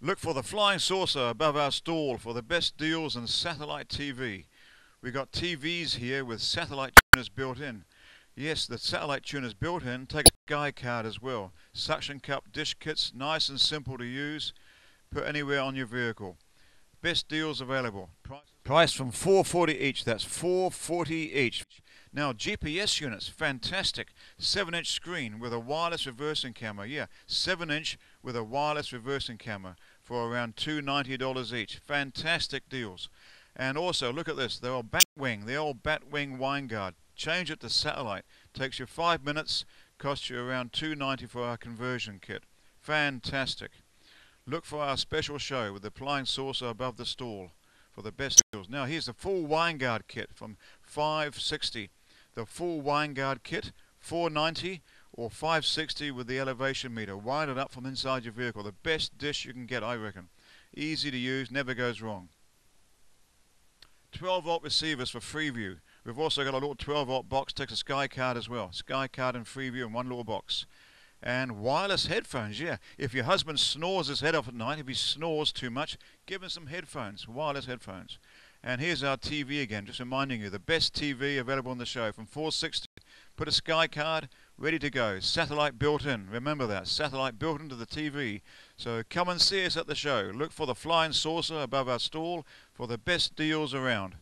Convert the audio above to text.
Look for the flying saucer above our stall for the best deals on satellite TV. We've got TVs here with satellite tuners built in. Yes, the satellite tuners built in take a sky card as well. Suction cup dish kits, nice and simple to use. Put anywhere on your vehicle. Best deals available. Price, price from 440 each. That's 440 each. Now GPS units, fantastic. 7 inch screen with a wireless reversing camera. Yeah, 7 inch with a wireless reversing camera for around $290 each. Fantastic deals. And also, look at this, the old Batwing, the old Batwing Winegard. Change it to satellite. Takes you five minutes, costs you around 290 for our conversion kit. Fantastic. Look for our special show with the flying saucer above the stall for the best deals. Now here's the full Winegard kit from 560 the full Winegard kit, 490 or 560 with the elevation meter. Wind it up from inside your vehicle. The best dish you can get, I reckon. Easy to use, never goes wrong. 12 volt receivers for Freeview. We've also got a little 12 volt box, takes a Sky card as well. Sky card and Freeview in one little box. And wireless headphones, yeah. If your husband snores his head off at night, if he snores too much, give him some headphones, wireless headphones. And here's our TV again, just reminding you, the best TV available on the show from 460. Put a Sky card, ready to go. Satellite built in. Remember that. Satellite built into the TV. So come and see us at the show. Look for the flying saucer above our stall for the best deals around.